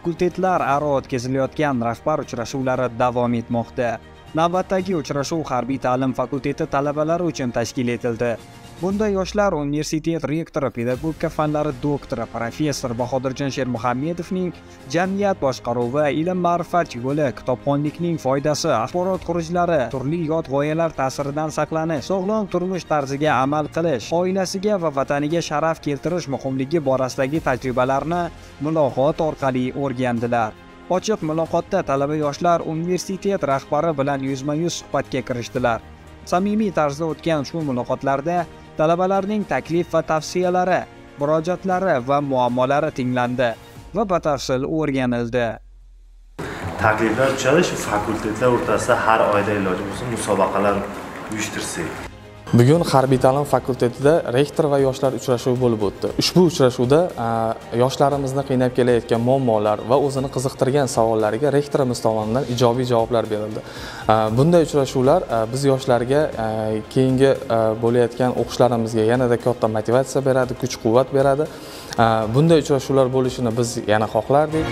fakultetlar aro o'tkazilayotgan rahbar uchrashuvlari davom etmoqda. Navbatdagi uchrashuv harbiy ta'lim fakulteti talabalari uchun tashkil etildi. Bunda yoshlar universitet rektori pedagogika fanlari doktori professor bahodirjon shermuhammedovning jamiyat boshqaruvi ilm ma'rifat yo'li kitobxonlikning foydasi axborot xurujlari turli yot g'oyalar ta'siridan saqlanish sog'lom turmush tarziga amal qilish oilasiga va vataniga sharaf keltirish muhimligi borasidagi tajribalarni muloqot orqali o'rgandilar. Ochiq muloqotda talaba yoshlar universitet rahbari bilan yuzma yuz suhbatga kirishdilar. Samimiy tarzda o'tgan shu muloqotlarda talabalarning taklif va tavsiyalari murojaatlari va muammolari tinglandi va batafsil o'rganildi. Takliflar tushadi shu fakultetlar o'rtasida har oyda iloji bo'lsa musobaqalar uyushtirsak. Bugun harbiy ta'lim fakultetida rektor va yoshlar uchrashuvi bo'lib o'tdi. Ushbu uchrashuvda yoshlarimizni qiynab kelayotgan muammolar va o'zini qiziqtirgan savollariga rektorimiz tomonidan ijobiy javoblar berildi. Bunday uchrashuvlar biz yoshlarga keyingi bo'layotgan o'qishlarimizga yanada katta motivatsiya beradi kuch quvvat beradi bunday uchrashuvlar bo'lishini biz yana xohlardik.